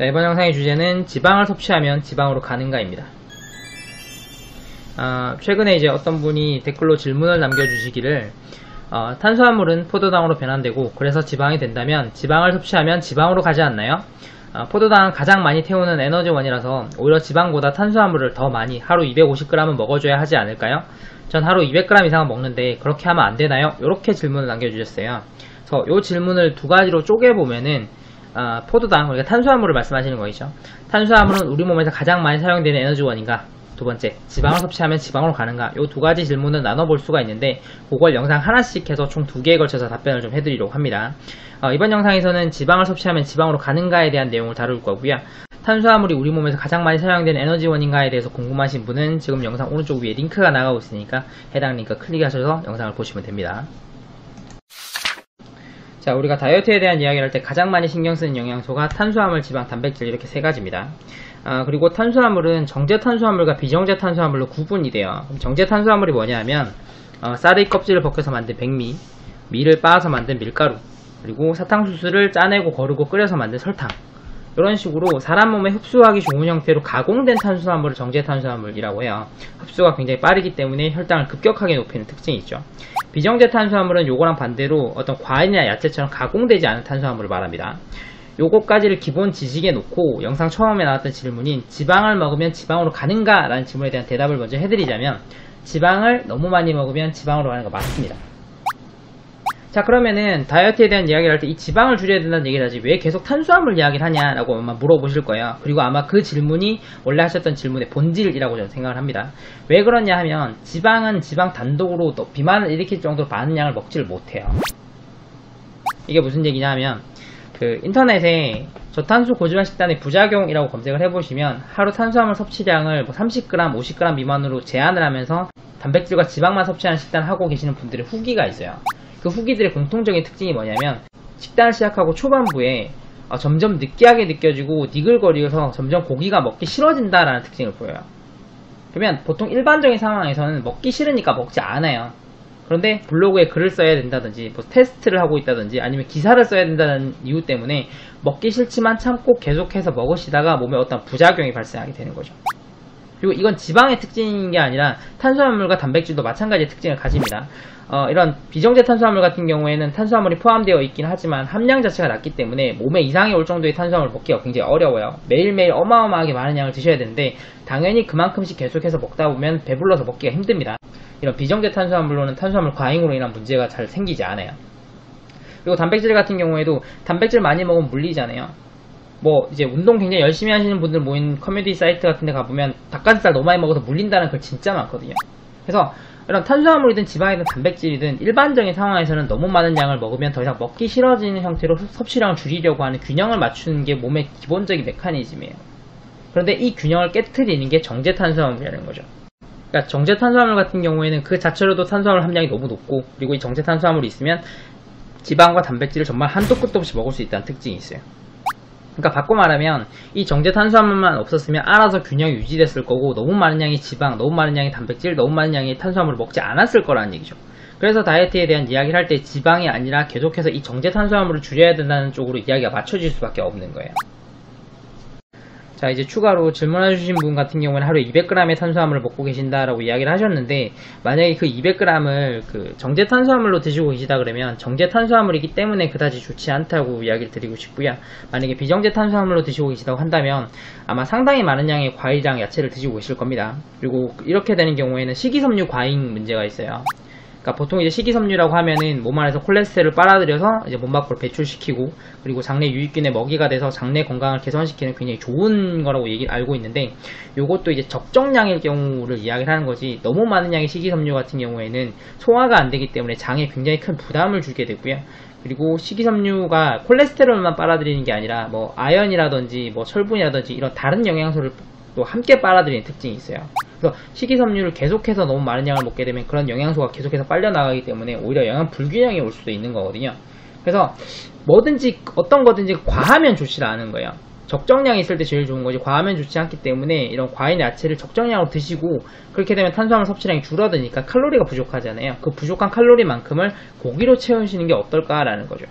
자, 이번 영상의 주제는 지방을 섭취하면 지방으로 가는가입니다. 아, 최근에 이제 어떤 분이 댓글로 질문을 남겨주시기를 어, 탄수화물은 포도당으로 변환되고 그래서 지방이 된다면 지방을 섭취하면 지방으로 가지 않나요? 아, 포도당은 가장 많이 태우는 에너지원이라서 오히려 지방보다 탄수화물을 더 많이 하루 250g은 먹어줘야 하지 않을까요? 전 하루 200g 이상은 먹는데 그렇게 하면 안 되나요? 이렇게 질문을 남겨주셨어요. 그래서 이 질문을 두 가지로 쪼개보면은 아, 포도당, 그러니까 탄수화물을 말씀하시는 거죠. 탄수화물은 우리 몸에서 가장 많이 사용되는 에너지원인가? 두 번째, 지방을 섭취하면 지방으로 가는가? 이두 가지 질문을 나눠볼 수가 있는데, 그걸 영상 하나씩 해서 총 두 개에 걸쳐서 답변을 좀 해드리려고 합니다. 어, 이번 영상에서는 지방을 섭취하면 지방으로 가는가에 대한 내용을 다룰 거고요. 탄수화물이 우리 몸에서 가장 많이 사용되는 에너지원인가에 대해서 궁금하신 분은 지금 영상 오른쪽 위에 링크가 나가고 있으니까 해당 링크 클릭하셔서 영상을 보시면 됩니다. 자, 우리가 다이어트에 대한 이야기를 할 때 가장 많이 신경 쓰는 영양소가 탄수화물, 지방, 단백질 이렇게 세 가지입니다. 아, 그리고 탄수화물은 정제 탄수화물과 비정제 탄수화물로 구분이 돼요. 정제 탄수화물이 뭐냐면 어, 쌀의 껍질을 벗겨서 만든 백미, 밀을 빻아서 만든 밀가루, 그리고 사탕수수를 짜내고 거르고 끓여서 만든 설탕. 이런 식으로 사람 몸에 흡수하기 좋은 형태로 가공된 탄수화물을 정제 탄수화물이라고 해요. 흡수가 굉장히 빠르기 때문에 혈당을 급격하게 높이는 특징이 있죠. 비정제 탄수화물은 요거랑 반대로 어떤 과일이나 야채처럼 가공되지 않은 탄수화물을 말합니다. 요거까지를 기본 지식에 놓고 영상 처음에 나왔던 질문인 지방을 먹으면 지방으로 가는가? 라는 질문에 대한 대답을 먼저 해드리자면 지방을 너무 많이 먹으면 지방으로 가는 거 맞습니다. 자 그러면은 다이어트에 대한 이야기를 할 때 이 지방을 줄여야 된다는 얘기를 하지 왜 계속 탄수화물 이야기를 하냐라고 아마 물어보실 거예요. 그리고 아마 그 질문이 원래 하셨던 질문의 본질이라고 저는 생각을 합니다. 왜 그러냐 하면 지방은 지방 단독으로 또 비만을 일으킬 정도로 많은 양을 먹지를 못해요. 이게 무슨 얘기냐 하면 그 인터넷에 저탄수 고지방 식단의 부작용이라고 검색을 해보시면 하루 탄수화물 섭취량을 뭐 30g, 50g 미만으로 제한을 하면서 단백질과 지방만 섭취하는 식단을 하고 계시는 분들의 후기가 있어요. 그 후기들의 공통적인 특징이 뭐냐면 식단을 시작하고 초반부에 어, 점점 느끼하게 느껴지고 니글거리면서 점점 고기가 먹기 싫어진다라는 특징을 보여요. 그러면 보통 일반적인 상황에서는 먹기 싫으니까 먹지 않아요. 그런데 블로그에 글을 써야 된다든지 뭐 테스트를 하고 있다든지 아니면 기사를 써야 된다는 이유 때문에 먹기 싫지만 참고 계속해서 먹으시다가 몸에 어떤 부작용이 발생하게 되는 거죠. 그리고 이건 지방의 특징인 게 아니라 탄수화물과 단백질도 마찬가지의 특징을 가집니다. 어, 이런 비정제 탄수화물 같은 경우에는 탄수화물이 포함되어 있긴 하지만 함량 자체가 낮기 때문에 몸에 이상이 올 정도의 탄수화물을 먹기가 굉장히 어려워요. 매일매일 어마어마하게 많은 양을 드셔야 되는데 당연히 그만큼씩 계속해서 먹다 보면 배불러서 먹기가 힘듭니다. 이런 비정제 탄수화물로는 탄수화물 과잉으로 인한 문제가 잘 생기지 않아요. 그리고 단백질 같은 경우에도 단백질 많이 먹으면 물리잖아요. 뭐 이제 운동 굉장히 열심히 하시는 분들 모인 커뮤니티 사이트 같은 데 가보면 닭가슴살 너무 많이 먹어서 물린다는 글 진짜 많거든요. 그래서 이런 탄수화물이든 지방이든 단백질이든 일반적인 상황에서는 너무 많은 양을 먹으면 더 이상 먹기 싫어지는 형태로 섭취량을 줄이려고 하는 균형을 맞추는 게 몸의 기본적인 메커니즘이에요. 그런데 이 균형을 깨뜨리는 게 정제 탄수화물이라는 거죠. 그러니까 정제 탄수화물 같은 경우에는 그 자체로도 탄수화물 함량이 너무 높고 그리고 이 정제 탄수화물이 있으면 지방과 단백질을 정말 한도 끝도 없이 먹을 수 있다는 특징이 있어요. 그러니까 바꿔 말하면 이 정제 탄수화물만 없었으면 알아서 균형이 유지됐을 거고 너무 많은 양의 지방, 너무 많은 양의 단백질, 너무 많은 양의 탄수화물을 먹지 않았을 거라는 얘기죠. 그래서 다이어트에 대한 이야기를 할 때 지방이 아니라 계속해서 이 정제 탄수화물을 줄여야 된다는 쪽으로 이야기가 맞춰질 수밖에 없는 거예요. 자 이제 추가로 질문해 주신 분 같은 경우는 하루에 200g의 탄수화물을 먹고 계신다라고 이야기를 하셨는데 만약에 그 200g을 그 정제 탄수화물로 드시고 계시다 그러면 정제 탄수화물이기 때문에 그다지 좋지 않다고 이야기를 드리고 싶고요. 만약에 비정제 탄수화물로 드시고 계시다고 한다면 아마 상당히 많은 양의 과일이랑 야채를 드시고 계실 겁니다. 그리고 이렇게 되는 경우에는 식이섬유 과잉 문제가 있어요 그러니까 보통 이제 식이섬유라고 하면은 몸 안에서 콜레스테롤을 빨아들여서 이제 몸 밖으로 배출시키고 그리고 장내 유익균의 먹이가 돼서 장내 건강을 개선시키는 굉장히 좋은 거라고 얘기 알고 있는데 이것도 이제 적정량일 경우를 이야기를 하는 거지 너무 많은 양의 식이섬유 같은 경우에는 소화가 안 되기 때문에 장에 굉장히 큰 부담을 주게 되고요. 그리고 식이섬유가 콜레스테롤만 빨아들이는 게 아니라 뭐 아연이라든지 뭐 철분이라든지 이런 다른 영양소를 또 함께 빨아들이는 특징이 있어요. 그래서 식이섬유를 계속해서 너무 많은 양을 먹게 되면 그런 영양소가 계속해서 빨려 나가기 때문에 오히려 영양 불균형이 올 수도 있는 거거든요. 그래서 뭐든지 어떤 거든지 과하면 좋지 않은 거예요. 적정량이 있을 때 제일 좋은 거지 과하면 좋지 않기 때문에 이런 과일 야채를 적정량으로 드시고 그렇게 되면 탄수화물 섭취량이 줄어드니까 칼로리가 부족하잖아요. 그 부족한 칼로리만큼을 고기로 채우시는 게 어떨까라는 거죠.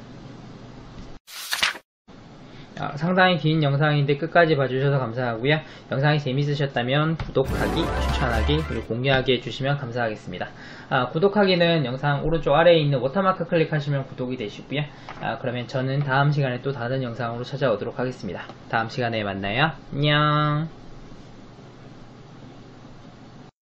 아, 상당히 긴 영상인데 끝까지 봐주셔서 감사하고요. 영상이 재밌으셨다면 구독하기, 추천하기, 그리고 공유하기 해주시면 감사하겠습니다. 아, 구독하기는 영상 오른쪽 아래에 있는 워터마크 클릭하시면 구독이 되시고요. 아, 그러면 저는 다음 시간에 또 다른 영상으로 찾아오도록 하겠습니다. 다음 시간에 만나요. 안녕.